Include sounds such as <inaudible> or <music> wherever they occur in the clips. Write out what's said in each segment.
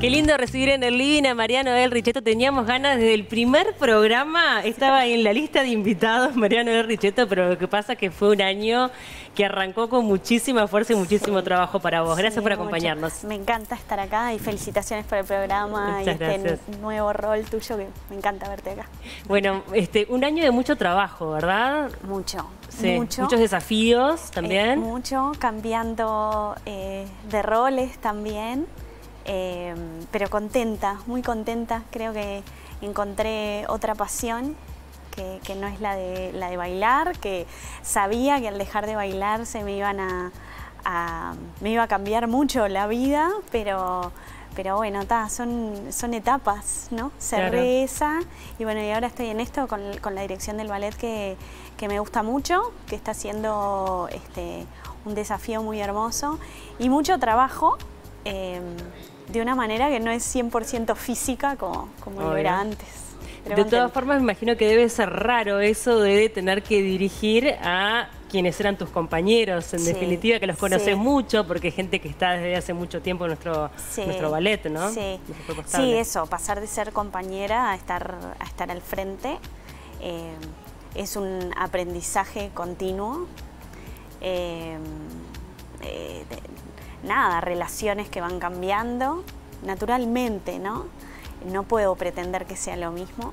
Qué lindo recibir en el living a Mariano El Richetto. Teníamos ganas desde el primer programa, estaba en la lista de invitados Mariano El Richetto, pero lo que pasa es que fue un año que arrancó con muchísima fuerza y muchísimo trabajo para vos. Gracias Sí, por mucho. acompañarnos. Me encanta estar acá y felicitaciones por el programa Muchas y este gracias. nuevo rol tuyo que me encanta verte acá. Bueno, este, un año de mucho trabajo, ¿verdad? Mucho, Sí, mucho. Muchos desafíos Eh, también. mucho, cambiando eh, de roles también, eh, pero contenta, muy contenta. Creo que encontré otra pasión que, que no es la de, la de bailar, que sabía que al dejar de bailar se me iban a, a- me iba a cambiar mucho la vida, pero, pero bueno, ta, son, son etapas, ¿no? Cerré esa y bueno, y ahora estoy en esto con, con la dirección del ballet que, que me gusta mucho, que está siendo este, un desafío muy hermoso y mucho trabajo. eh, de una manera que no es 100% física como, como lo era antes. Pero De todas formas, me imagino que debe ser raro eso de tener que dirigir a quienes eran tus compañeros, en Sí, definitiva, que los conoces sí. mucho, porque hay gente que está desde hace mucho tiempo en nuestro, Sí, nuestro ballet, ¿no? Sí. Sí, eso, pasar de ser compañera a estar, a estar al frente eh, es un aprendizaje continuo. Eh, eh, nada, relaciones que van cambiando naturalmente, ¿no? No puedo pretender que sea lo mismo.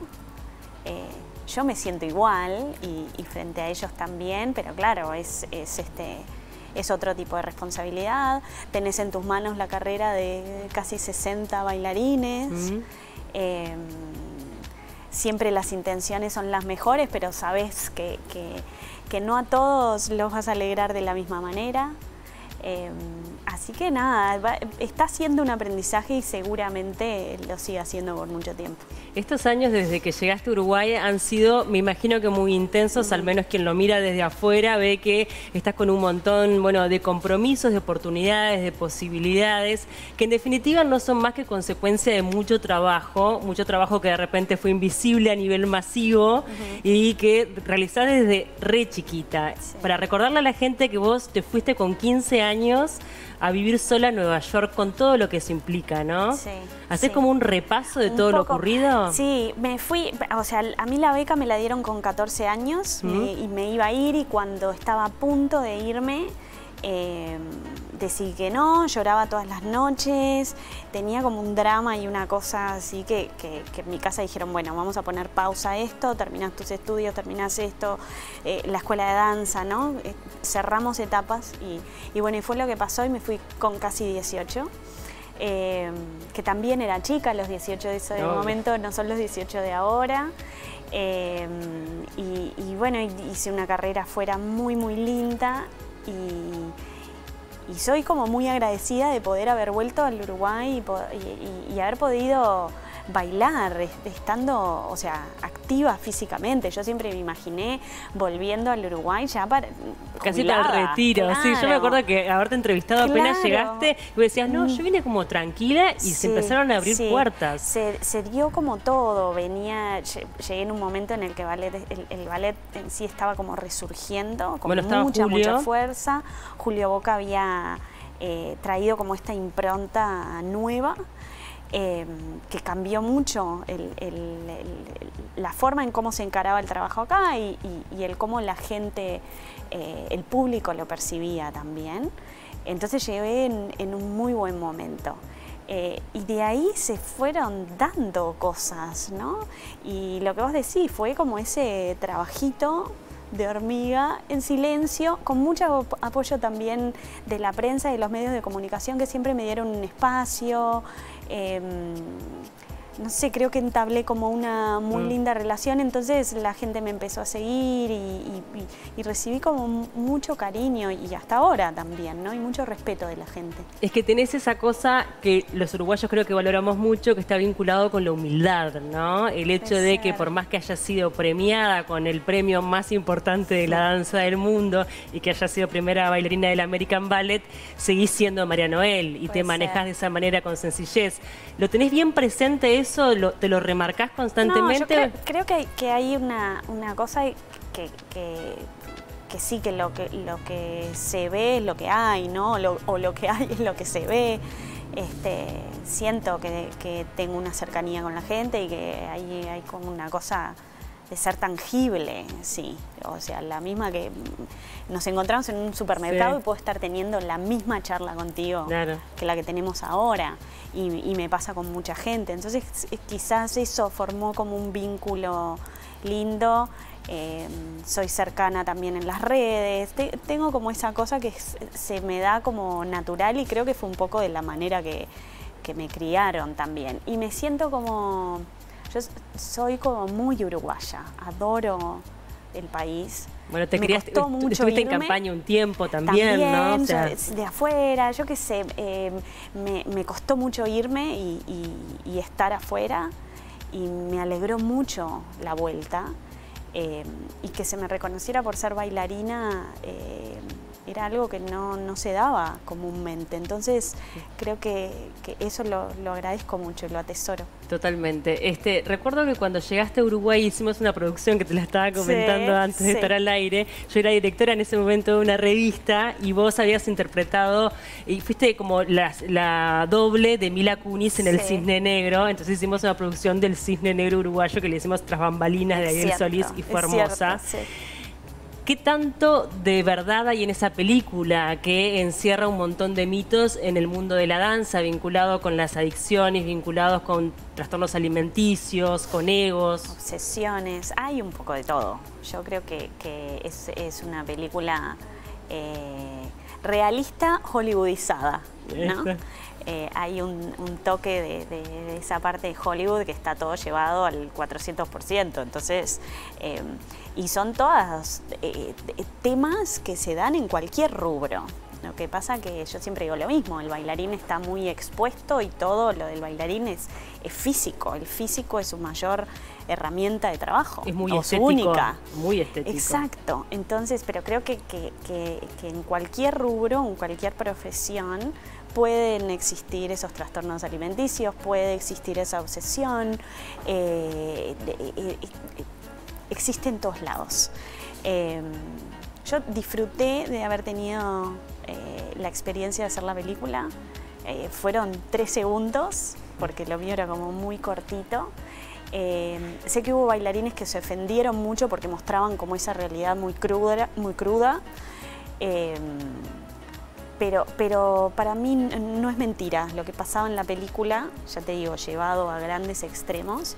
Eh, yo me siento igual y, y frente a ellos también, pero claro, es, es este, es otro tipo de responsabilidad. Tenés en tus manos la carrera de casi 60 bailarines. Eh, siempre las intenciones son las mejores, pero sabes que, que- que no a todos los vas a alegrar de la misma manera. Eh, así que nada, va- está haciendo un aprendizaje y seguramente lo sigue haciendo por mucho tiempo. Estos años desde que llegaste a Uruguay han sido, me imagino que muy intensos, al menos quien lo mira desde afuera ve que estás con un montón, bueno, de compromisos, de oportunidades, de posibilidades, que en definitiva no son más que consecuencia de mucho trabajo, mucho trabajo que de repente fue invisible a nivel masivo y que realizás desde re chiquita. Sí. Para recordarle a la gente que vos te fuiste con 15 años a vivir sola en Nueva York con todo lo que eso implica, ¿no? Sí, ¿Hacés sí. como un repaso de Un todo lo ocurrido? Sí, me fui, o sea, a mí la beca me la dieron con 14 años me- y me iba a ir y cuando estaba a punto de irme eh, decidí que no, lloraba todas las noches, tenía como un drama y una cosa así que, que- que en mi casa dijeron, bueno, vamos a poner pausa a esto, terminas tus estudios, terminas esto, eh, la escuela de danza, ¿no? Eh, cerramos etapas y, y bueno, y fue lo que pasó y me fui con casi 18 eh, que también era chica, los 18 de ese Obvio. momento no son los 18 de ahora. Eh, y, y bueno, hice una carrera afuera muy, muy linda y, y soy como muy agradecida de poder haber vuelto al Uruguay y, y- haber podido bailar, est- estando, o sea, activa físicamente. Yo siempre me imaginé volviendo al Uruguay ya para... Casi para el jubilada. retiro, sí. Yo me acuerdo que haberte entrevistado apenas llegaste y vos decías, no, yo vine como tranquila y se empezaron a abrir sí. puertas. Se, se dio como todo, venía, lle- llegué en un momento en el que ballet, el, el ballet en sí estaba como resurgiendo, con Bueno, mucha, Julio. mucha fuerza. Julio Boca había eh, traído como esta impronta nueva. Eh, que cambió mucho el- el- el- la forma en cómo se encaraba el trabajo acá y, y- y el cómo la gente, eh, el público lo percibía también. Entonces llegué en, en un muy buen momento. Eh, y de ahí se fueron dando cosas, ¿no? Y lo que vos decís fue como ese trabajito de hormiga en silencio, con mucho ap- apoyo también de la prensa y de los medios de comunicación que siempre me dieron un espacio. Em, no sé, creo que entablé como una muy Mm. linda relación, entonces la gente me empezó a seguir y, y- y- y recibí como mu- mucho cariño y hasta ahora también, ¿no? Y mucho respeto de la gente. Es que tenés esa cosa que los uruguayos creo que valoramos mucho, que está vinculado con la humildad, ¿no? El hecho de que por más que haya sido premiada con el premio más importante de la danza del mundo y que haya sido primera bailarina del American Ballet, seguís siendo María Noel y te Puede ser. de esa manera con sencillez. ¿Lo tenés bien presente eso? ¿Lo- ¿Te lo remarcás constantemente? No, yo creo, creo que, hay, que hay una, una cosa que, que, que sí, que lo, que lo que se ve es lo que hay, ¿no? Lo- o lo que hay es lo que se ve. este, siento que, que, tengo una cercanía con la gente y que hay, hay como una cosa de ser tangible, sí. O sea, la misma que nos encontramos en un supermercado y puedo estar teniendo la misma charla contigo que la que tenemos ahora. Y, me pasa con mucha gente. Entonces, quizás eso formó como un vínculo lindo. Eh, soy cercana también en las redes. tengo como esa cosa que se me da como natural y creo que fue un poco de la manera que, que me criaron también. Y me siento como yo soy como muy uruguaya, adoro el país. Bueno, te criaste, estuviste en campaña un tiempo también, ¿no? de afuera, yo qué sé, eh, me, costó mucho irme y, estar afuera y me alegró mucho la vuelta eh, y que se me reconociera por ser bailarina. Eh, era algo que no, se daba comúnmente. Entonces creo que, eso lo, agradezco mucho y lo atesoro. Totalmente. Este, recuerdo que cuando llegaste a Uruguay hicimos una producción que te la estaba comentando antes de estar al aire. Yo era directora en ese momento de una revista y vos habías interpretado y fuiste como la, doble de Mila Kunis en el Cisne Negro. Entonces hicimos una producción del Cisne Negro uruguayo que le hicimos tras bambalinas de Ariel Solís y fue hermosa. ¿Qué tanto de verdad hay en esa película que encierra un montón de mitos en el mundo de la danza, vinculado con las adicciones, vinculados con trastornos alimenticios, con egos? Obsesiones, hay un poco de todo. Yo creo que, es, una película eh, realista, hollywoodizada. Eh, hay un, toque de, esa parte de Hollywood que está todo llevado al 400%. Entonces, eh, y son todas eh, temas que se dan en cualquier rubro. Lo que pasa que yo siempre digo lo mismo, el bailarín está muy expuesto y todo lo del bailarín es, físico. El físico es su mayor herramienta de trabajo. Es muy estético, única. Muy estético. Exacto. Entonces, pero creo que, en cualquier rubro, en cualquier profesión, pueden existir esos trastornos alimenticios, puede existir esa obsesión. Eh, eh, existe en todos lados. Em, yo disfruté de haber tenido eh, la experiencia de hacer la película. Eh, fueron tres segundos, porque lo mío era como muy cortito. Em, sé que hubo bailarines que se ofendieron mucho porque mostraban como esa realidad muy cruda. Muy cruda. Pero, pero para mí no es mentira. Lo que pasaba en la película, ya te digo, llevado a grandes extremos,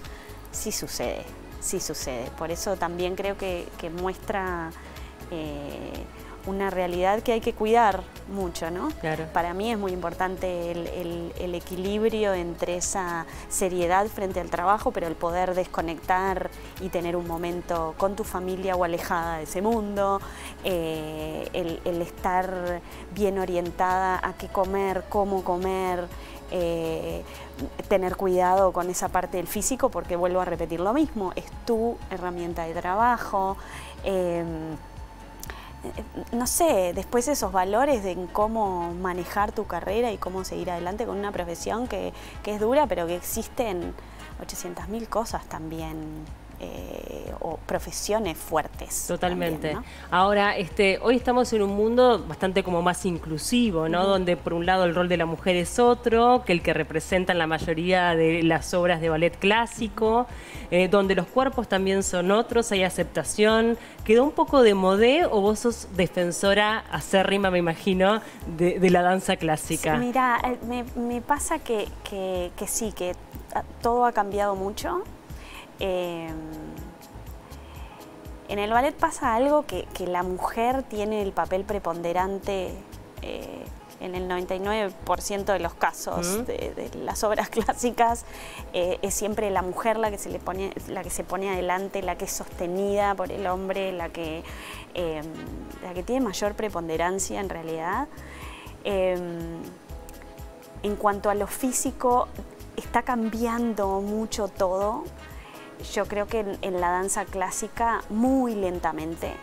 sí sucede sí sucede. Por eso también creo que, muestra eh, una realidad que hay que cuidar mucho, ¿no? Para mí es muy importante el, equilibrio entre esa seriedad frente al trabajo, pero el poder desconectar y tener un momento con tu familia o alejada de ese mundo, eh, el, estar bien orientada a qué comer, cómo comer, eh, tener cuidado con esa parte del físico, porque vuelvo a repetir lo mismo, es tu herramienta de trabajo. Em, no sé, después esos valores de cómo manejar tu carrera y cómo seguir adelante con una profesión que, que es dura, pero que existen 800.000 cosas también eh, o profesiones fuertes. Totalmente. Ahora, este, hoy estamos en un mundo bastante como más inclusivo, ¿no? Donde por un lado el rol de la mujer es otro, que el que representan la mayoría de las obras de ballet clásico, eh, donde los cuerpos también son otros, hay aceptación. ¿Quedó un poco de modé o vos sos defensora acérrima, me imagino, de, la danza clásica? mira, eh, me, pasa que, que sí, que todo ha cambiado mucho Em, en el ballet pasa algo que, la mujer tiene el papel preponderante eh, en el 99% de los casos de, las obras <laughs> clásicas. Eh, es siempre la mujer la que, se le pone, la que se pone adelante, la que es sostenida por el hombre, la que, em, la que tiene mayor preponderancia en realidad. Em, en cuanto a lo físico, está cambiando mucho todo yo creo que en, la danza clásica muy lentamente,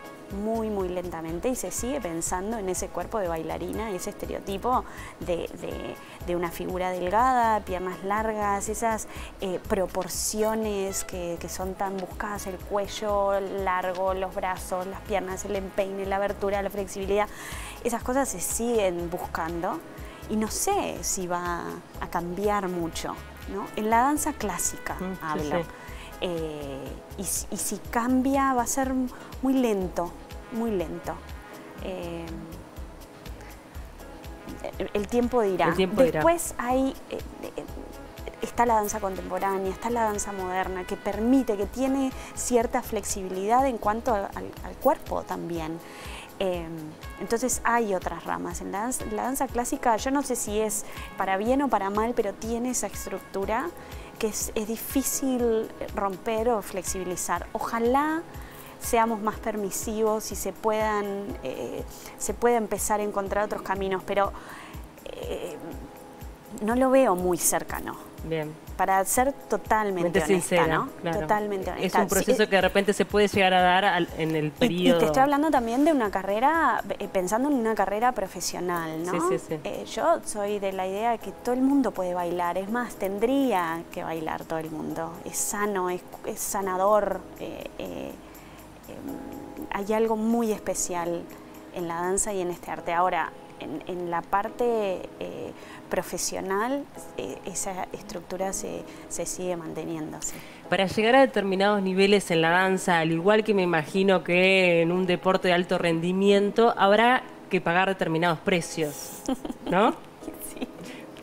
muy, muy lentamente y se sigue pensando en ese cuerpo de bailarina, ese estereotipo de, una figura delgada, piernas largas, esas eh, proporciones que, son tan buscadas, el cuello largo, los brazos, las piernas, el empeine, la abertura, la flexibilidad, esas cosas se siguen buscando y no sé si va a cambiar mucho. ¿no? En la danza clásica Mm, hablo. sí. Eh, y, si- y si cambia va a ser muy lento, muy lento. Eh, el, tiempo dirá. El tiempo dirá. Después hay, eh, eh, está la danza contemporánea, está la danza moderna, que permite, que tiene cierta flexibilidad en cuanto al, al cuerpo también. Eh, entonces hay otras ramas. En la, danza, la danza clásica, yo no sé si es para bien o para mal, pero tiene esa estructura que es, difícil romper o flexibilizar. Ojalá seamos más permisivos y se puedan eh, se pueda empezar a encontrar otros caminos, pero eh, no lo veo muy cercano. Bien. Para ser totalmente Mente honesta, sincera, ¿no? claro. Totalmente honesta. Es un proceso que de repente se puede llegar a dar al- en el y, y periodo. te estoy hablando también de una carrera, eh, pensando en una carrera profesional, ¿no? Sí, sí, sí. Eh, yo soy de la idea de que todo el mundo puede bailar, es más, tendría que bailar todo el mundo. Es sano, es, es sanador. eh, eh, hay algo muy especial en la danza y en este arte. Ahora, en, en la parte eh, profesional, eh, esa estructura se, se sigue manteniendo. sí. Para llegar a determinados niveles en la danza, al igual que me imagino que en un deporte de alto rendimiento, habrá que pagar determinados precios, ¿no? <laughs> Sí,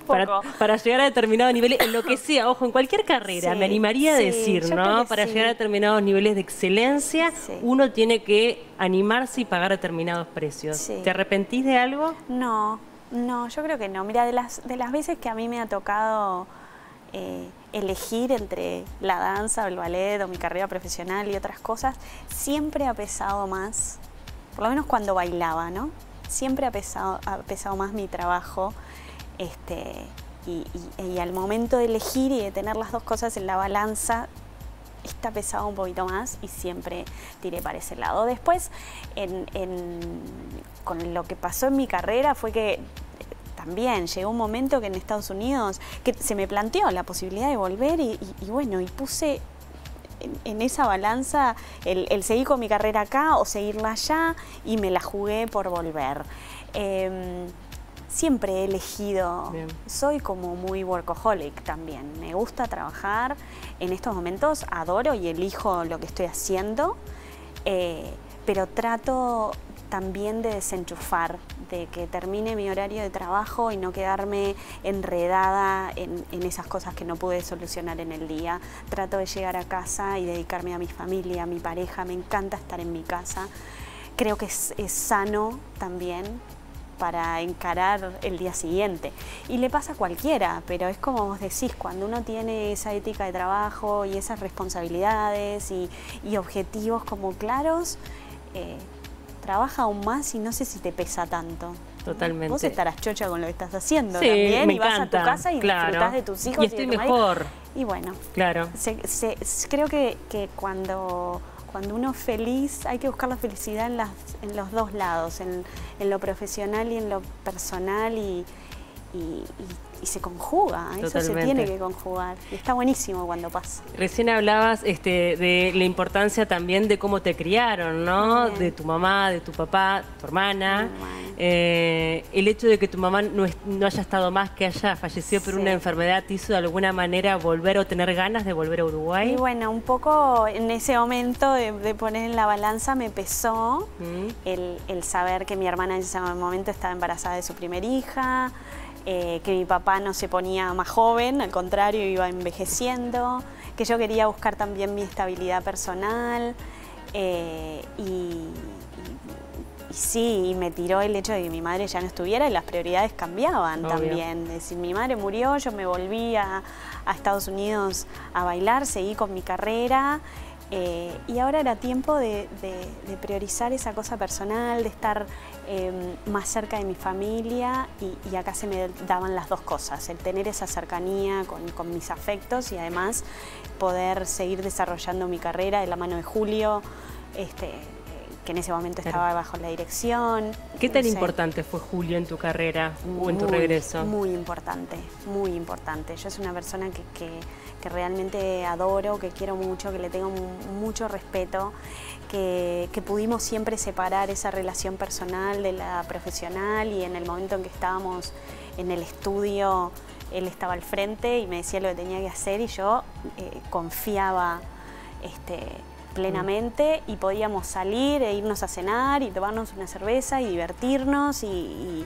Para, para llegar a determinados niveles, en lo que sea, ojo, en cualquier carrera, Sí, me animaría a decir, ¿no? Para sí. llegar a determinados niveles de excelencia, uno tiene que animarse y pagar determinados precios. ¿Te arrepentís de algo? No, no, yo creo que no. Mira, de las, de las veces que a mí me ha tocado eh, elegir entre la danza o el ballet o mi carrera profesional y otras cosas, siempre ha pesado más, por lo menos cuando bailaba, ¿no? Siempre ha pesado, ha pesado más mi trabajo. Este, y, y- y al momento de elegir y de tener las dos cosas en la balanza, está pesado un poquito más y siempre tiré para ese lado. Después, con lo que pasó en mi carrera fue que también llegó un momento que en Estados Unidos que se me planteó la posibilidad de volver y, bueno, y puse en, esa balanza el, el seguir con mi carrera acá o seguirla allá y me la jugué por volver. Em, siempre he elegido, Bien. soy como muy workaholic también, me gusta trabajar, en estos momentos adoro y elijo lo que estoy haciendo, eh, pero trato también de desenchufar, de que termine mi horario de trabajo y no quedarme enredada en, en esas cosas que no pude solucionar en el día. Trato de llegar a casa y dedicarme a mi familia, a mi pareja, me encanta estar en mi casa. Creo que es, es sano también para encarar el día siguiente. Y le pasa a cualquiera, pero es como vos decís, cuando uno tiene esa ética de trabajo y esas responsabilidades y, y objetivos como claros, eh, trabaja aún más y no sé si te pesa tanto. Totalmente. Vos estarás chocha con lo que estás haciendo Sí, también me y vas encanta, a tu casa y claro. disfrutás de tus hijos Y estoy de tu marido. mejor, Y bueno, claro. se- creo que, que cuando, cuando uno es feliz hay que buscar la felicidad en, las, en los dos lados, en, lo profesional y en lo personal y- y se conjuga, eso se tiene que conjugar y está buenísimo cuando pasa. Recién hablabas este, de la importancia también de cómo te criaron, ¿no? Bien. De tu mamá, de tu papá, tu hermana. Eh, el hecho de que tu mamá no, es- no haya estado más, que haya fallecido por Sí. una enfermedad, ¿te hizo de alguna manera volver o tener ganas de volver a Uruguay? Y bueno, un poco en ese momento de, de poner en la balanza me pesó Mm. el, el saber que mi hermana en ese momento estaba embarazada de su primer hija, eh, que mi papá no se ponía más joven, al contrario, iba envejeciendo, que yo quería buscar también mi estabilidad personal. eh, y, y- y sí, y me tiró el hecho de que mi madre ya no estuviera y las prioridades cambiaban Obvio. también. Es decir, mi madre murió, yo me volví a, a Estados Unidos a bailar, seguí con mi carrera. Eh, y ahora era tiempo de, de- de priorizar esa cosa personal, de estar eh, más cerca de mi familia y, y acá se me daban las dos cosas, el tener esa cercanía con, con mis afectos y además poder seguir desarrollando mi carrera de la mano de Julio, este, eh, que en ese momento Claro. estaba bajo la dirección. ¿Qué tan No sé. importante fue Julio en tu carrera o en tu Muy, regreso? Muy importante, muy importante. Yo soy una persona que, que- que realmente adoro, que quiero mucho, que le tengo mu- mucho respeto, que, que pudimos siempre separar esa relación personal de la profesional y en el momento en que estábamos en el estudio él estaba al frente y me decía lo que tenía que hacer y yo eh, confiaba este, plenamente y podíamos salir e irnos a cenar y tomarnos una cerveza y divertirnos y,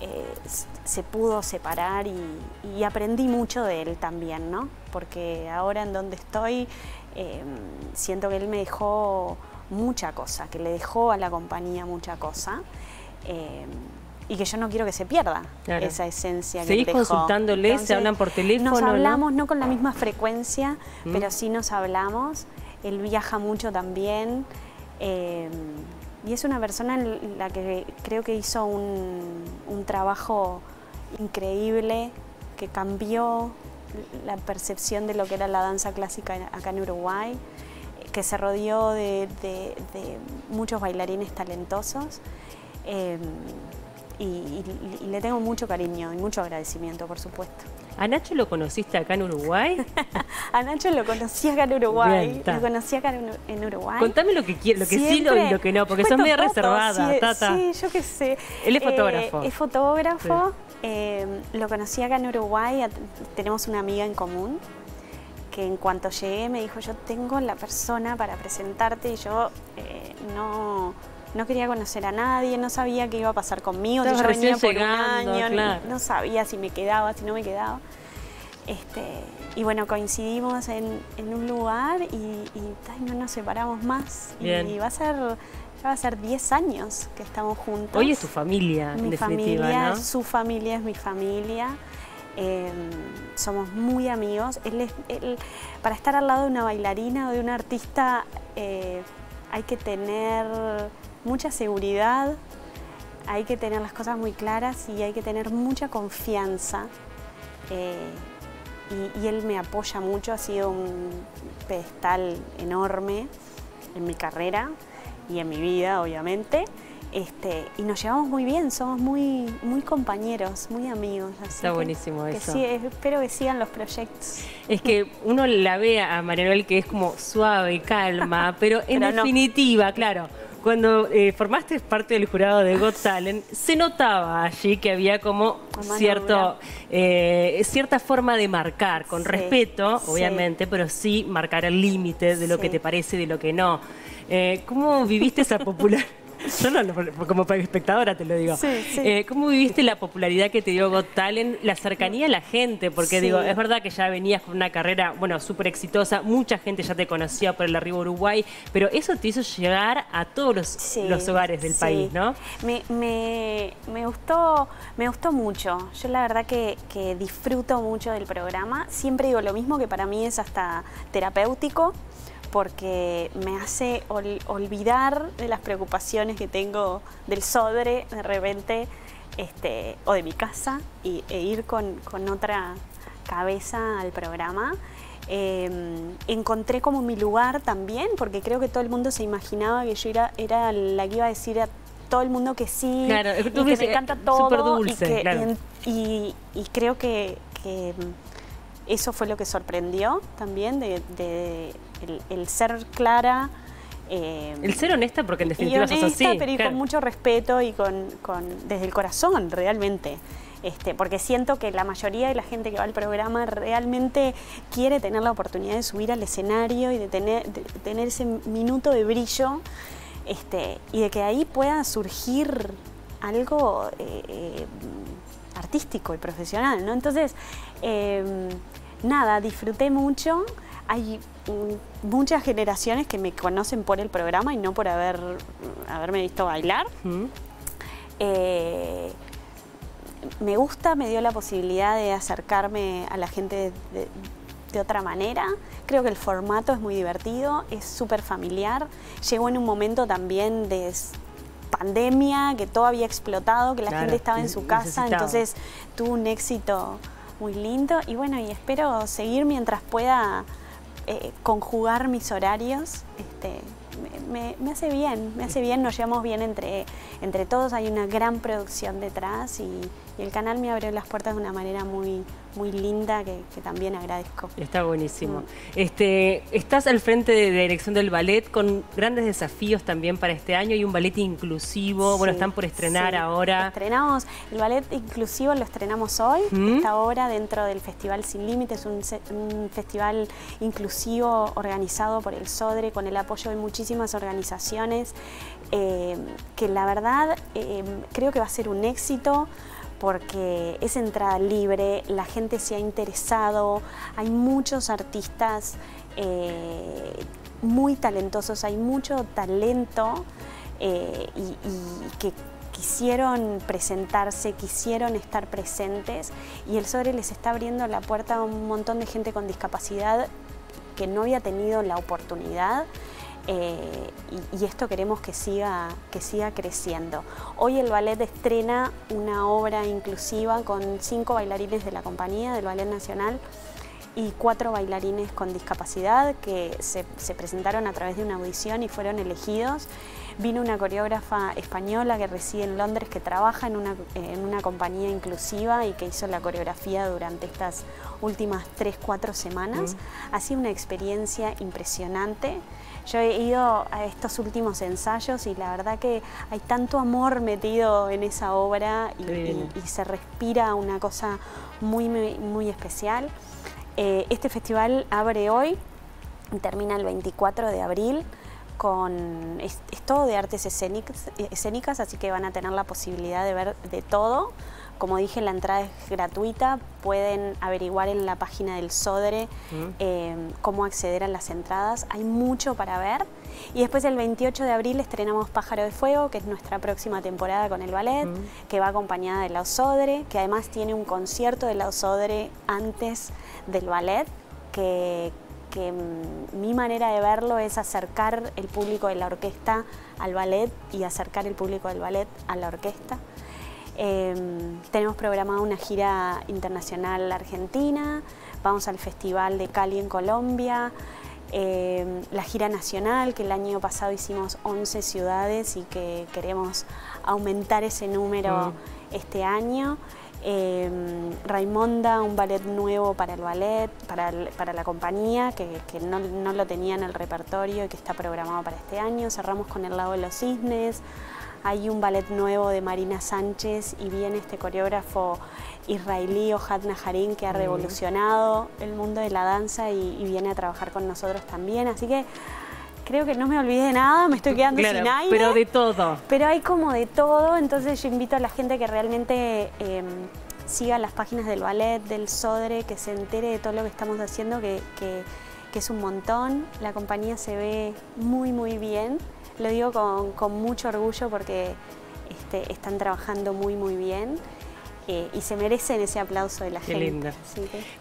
eh, se pudo separar y, aprendí mucho de él también, ¿no? Porque ahora en donde estoy em, siento que él me dejó mucha cosa, que le dejó a la compañía mucha cosa. Em, y que yo no quiero que se pierda esa esencia que dejó. consultándole? ¿Se hablan por teléfono? Nos hablamos, no, con la misma frecuencia, mm. pero sí nos hablamos. Él viaja mucho también. Eh, y es una persona en la que creo que hizo un, trabajo increíble, que cambió la percepción de lo que era la danza clásica acá en Uruguay, que se rodeó de, muchos bailarines talentosos. Eh, y, le tengo mucho cariño y mucho agradecimiento, por supuesto. ¿A Nacho lo conociste acá en Uruguay? <laughs> a Nacho lo conocí acá en Uruguay. Lo conocí acá en, Uruguay. Contame lo que quiero, lo que sí y lo que no, porque son medio reservada, Tata. Sí, yo qué sé. Él es fotógrafo. Eh, es fotógrafo. Eh, lo conocí acá en Uruguay. Tenemos una amiga en común que en cuanto llegué me dijo, yo tengo la persona para presentarte y yo eh, no no quería conocer a nadie, no sabía qué iba a pasar conmigo, yo venía por un año, no, sabía si me quedaba, si no me quedaba. Este, y bueno, coincidimos en, un lugar y, no nos separamos más. Y va a ser ya va a ser 10 años que estamos juntos. Hoy es tu familia, mi en familia, su familia es mi familia. Em, somos muy amigos. Él para estar al lado de una bailarina o de un artista eh, hay que tener mucha seguridad, hay que tener las cosas muy claras y hay que tener mucha confianza. Eh, y, él me apoya mucho, ha sido un pedestal enorme en mi carrera y en mi vida, obviamente. Este, y nos llevamos muy bien, somos muy, muy compañeros, muy amigos. Está buenísimo eso. Sí, espero que sigan los proyectos. Es que uno la ve a María que es como suave, calma, <laughs> pero en definitiva, claro, cuando eh, formaste parte del jurado de Got Talent, se notaba allí que había como cierto, eh, cierta forma de marcar, con respeto, obviamente, pero sí marcar el límite de lo que te parece y de lo que no. Eh, ¿Cómo viviste esa popular? <laughs> <laughs> Yo como espectadora te lo digo. Eh, ¿Cómo viviste la popularidad que te dio Got Talent, la cercanía a la gente? Porque digo, es verdad que ya venías con una carrera, bueno, súper exitosa, mucha gente ya te conocía por el arribo Uruguay, pero eso te hizo llegar a todos los, hogares del país, ¿no? Me, gustó, me gustó mucho. Yo la verdad que, que disfruto mucho del programa. Siempre digo lo mismo, que para mí es hasta terapéutico porque me hace olvidar de las preocupaciones que tengo del sodre de repente este, o de mi casa y, e ir con, otra cabeza al programa. Em, encontré como mi lugar también, porque creo que todo el mundo se imaginaba que yo era, era la que iba a decir a todo el mundo que sí, y que me encanta todo. y, creo que, eso fue lo que sorprendió también de el, ser clara. Eh, el ser honesta, porque en definitiva y honesta, así. Pero con mucho respeto y con, desde el corazón, realmente. Este, porque siento que la mayoría de la gente que va al programa realmente quiere tener la oportunidad de subir al escenario y de tener, tener ese minuto de brillo este, y de que ahí pueda surgir algo eh, eh, artístico y profesional. ¿no? Entonces, nada, disfruté mucho hay muchas generaciones que me conocen por el programa y no por haber, haberme visto bailar. Eh, me gusta, me dio la posibilidad de acercarme a la gente de, otra manera. Creo que el formato es muy divertido, es súper familiar. Llegó en un momento también de pandemia, que todo había explotado, que la gente estaba en su casa, entonces tuvo un éxito muy lindo. Y bueno, y espero seguir mientras pueda eh, conjugar mis horarios, este, me, hace bien, me hace bien, nos llevamos bien entre, entre todos, hay una gran producción detrás y, y el canal me abrió las puertas de una manera muy, muy linda que, también agradezco. Está buenísimo. Mm. Este, estás al frente de, la dirección del ballet con grandes desafíos también para este año y un ballet inclusivo. bueno, están por estrenar ahora. Estrenamos, el ballet inclusivo lo estrenamos hoy, ¿Mm? esta obra dentro del Festival Sin Límites, un, un festival inclusivo organizado por el SODRE con el apoyo de muchísimas organizaciones, eh, que la verdad eh, creo que va a ser un éxito porque es entrada libre, la gente se ha interesado, hay muchos artistas eh, muy talentosos, hay mucho talento eh, y, que quisieron presentarse, quisieron estar presentes y el sobre les está abriendo la puerta a un montón de gente con discapacidad que no había tenido la oportunidad eh, y, esto queremos que siga, que siga creciendo. Hoy el ballet estrena una obra inclusiva con cinco bailarines de la compañía del Ballet Nacional y cuatro bailarines con discapacidad que se, presentaron a través de una audición y fueron elegidos. Vino una coreógrafa española que reside en Londres, que trabaja en una, en una compañía inclusiva y que hizo la coreografía durante estas últimas tres, cuatro semanas. Mm. Ha sido una experiencia impresionante. Yo he ido a estos últimos ensayos y la verdad que hay tanto amor metido en esa obra y, se respira una cosa muy, muy, especial. Eh, este festival abre hoy, y termina el 24 de abril con es, todo de artes escénicas, escénicas, así que van a tener la posibilidad de ver de todo. Como dije, la entrada es gratuita, pueden averiguar en la página del Sodre mm. em, cómo acceder a las entradas. Hay mucho para ver. Y después el 28 de abril estrenamos Pájaro de Fuego, que es nuestra próxima temporada con el ballet, mm. que va acompañada de la Sodre, que además tiene un concierto de la Sodre antes del ballet, que, que mm, mi manera de verlo es acercar el público de la orquesta al ballet y acercar el público del ballet a la orquesta. Em, tenemos programada una gira internacional argentina, vamos al Festival de Cali en Colombia, em, la gira nacional, que el año pasado hicimos 11 ciudades y que queremos aumentar ese número mm. este año. Em, Raimonda, un ballet nuevo para el ballet, para, la compañía, que, no, no, lo tenía en el repertorio y que está programado para este año. Cerramos con El lado de los cisnes, hay un ballet nuevo de Marina Sánchez y viene este coreógrafo israelí, Ohad Naharin, que ha revolucionado el mundo de la danza y, viene a trabajar con nosotros también. Así que creo que no me olvidé de nada, me estoy quedando sin aire. Pero de todo. Pero hay como de todo, entonces yo invito a la gente que realmente em, siga las páginas del ballet, del Sodre, que se entere de todo lo que estamos haciendo, que, que es un montón. La compañía se ve muy, muy bien. Lo digo con, mucho orgullo porque este, están trabajando muy, muy bien. Eh, y se merecen ese aplauso de la Qué gente. Linda.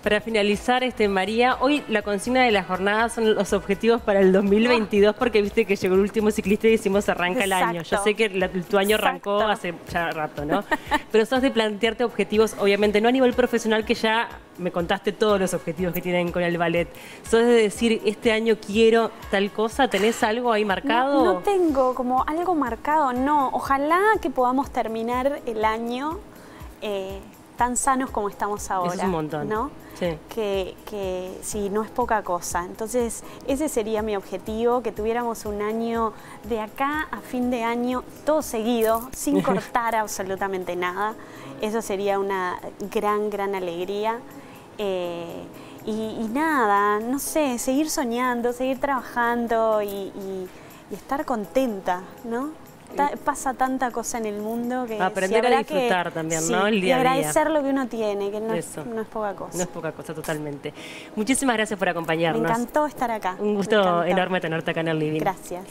Para finalizar, este, María, hoy la consigna de la jornada son los objetivos para el 2022 ah. porque viste que llegó el último ciclista y decimos arranca el año. Yo sé que tu año arrancó hace ya rato, ¿no? <laughs> Pero sos de plantearte objetivos, obviamente no a nivel profesional que ya me contaste todos los objetivos que tienen con el ballet. ¿Sos de decir, este año quiero tal cosa? ¿Tenés algo ahí marcado? No, tengo como algo marcado, no. Ojalá que podamos terminar el año eh, tan sanos como estamos ahora. es un montón. ¿no? Sí. Que, que sí, no es poca cosa. Entonces, ese sería mi objetivo, que tuviéramos un año de acá a fin de año, todo seguido, sin <laughs> cortar absolutamente nada. Eso sería una gran, gran alegría. Eh, y, nada, no sé, seguir soñando, seguir trabajando y, estar contenta, ¿no? Pasa tanta cosa en el mundo que aprender a disfrutar también, ¿no? y agradecer lo que uno tiene, que no es, poca cosa. No es poca cosa, totalmente. Muchísimas gracias por acompañarnos. Me encantó estar acá. Un gusto enorme tenerte acá en el living. Gracias.